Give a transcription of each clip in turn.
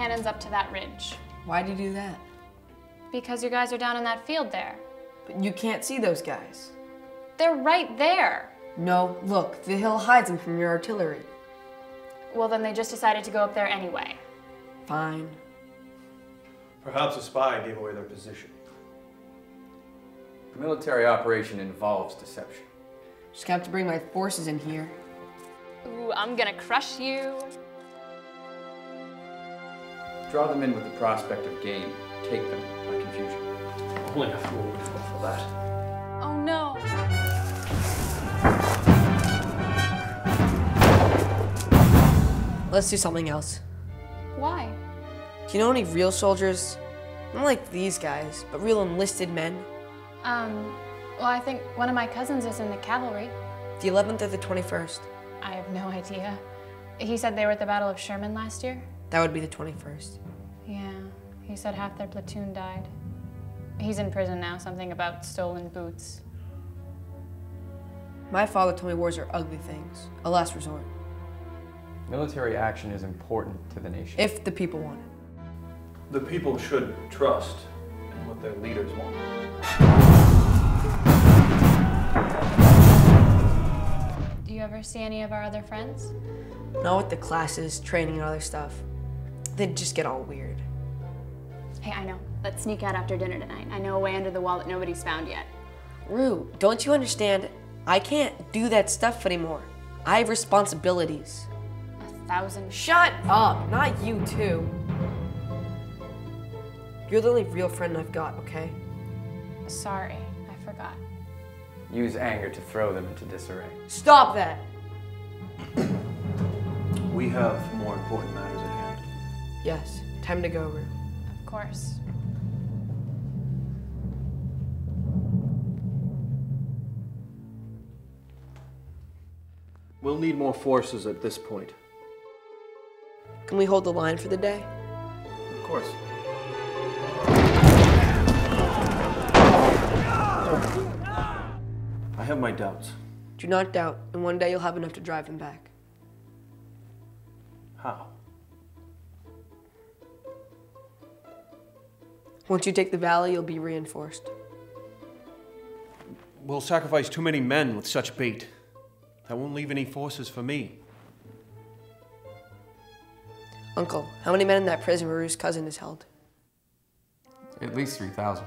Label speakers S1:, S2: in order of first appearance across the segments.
S1: Germans up to that ridge.
S2: Why'd you do that?
S1: Because you guys are down in that field there.
S2: But you can't see those guys.
S1: They're right there.
S2: No, look, the hill hides them from your artillery.
S1: Well, then they just decided to go up there anyway.
S2: Fine.
S3: Perhaps a spy gave away their position.
S4: A military operation involves deception.
S2: Just have to bring my forces in here.
S1: Ooh, I'm gonna crush you.
S4: Draw them in with the prospect of gain. Take them by confusion.
S3: Only a fool would fall for that.
S1: Oh no.
S2: Let's do something else.
S1: Why?
S2: Do you know any real soldiers? Not like these guys, but real enlisted men.
S1: Um, well, I think one of my cousins is in the cavalry.
S2: The 11th or the 21st?
S1: I have no idea. He said they were at the Battle of Sherman last year.
S2: That would be the 21st.
S1: Yeah, he said half their platoon died. He's in prison now, something about stolen boots.
S2: My father told me wars are ugly things, a last resort,
S4: Military action is important to the nation.
S2: if the people want it.
S3: The people should trust in what their leaders want.
S1: Do you ever see any of our other friends?
S2: Not with the classes, training, and other stuff. They'd just get all weird.
S1: Hey, I know. Let's sneak out after dinner tonight. I know a way under the wall that nobody's found yet.
S2: Rue, don't you understand? I can't do that stuff anymore. I have responsibilities.
S1: A thousand.
S2: Shut up! Not you, too. You're the only real friend I've got, okay?
S1: Sorry, I forgot.
S4: Use anger to throw them into disarray.
S2: Stop that!
S3: We have more important matters at hand.
S2: Yes, time to go, Rue.
S1: Of course.
S3: We'll need more forces at this point.
S2: Can we hold the line for the day?
S3: Of course. I have my doubts.
S2: Do not doubt, and one day you'll have enough to drive them back.
S3: How?
S2: Once you take the valley, you'll be reinforced.
S3: We'll sacrifice too many men with such bait. That won't leave any forces for me.
S2: Uncle, how many men in that prison where Rue's cousin is held?
S4: At least 3,000.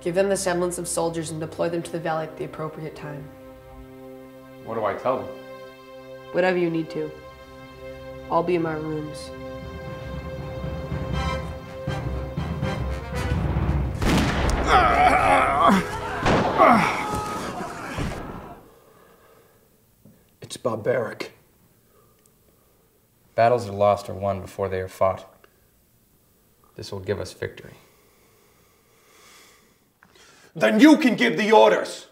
S2: Give them the semblance of soldiers and deploy them to the valley at the appropriate time.
S4: What do I tell them?
S2: Whatever you need to. I'll be in my rooms.
S3: It's barbaric.
S4: Battles are lost or won before they are fought. This will give us victory.
S3: Then you can give the orders!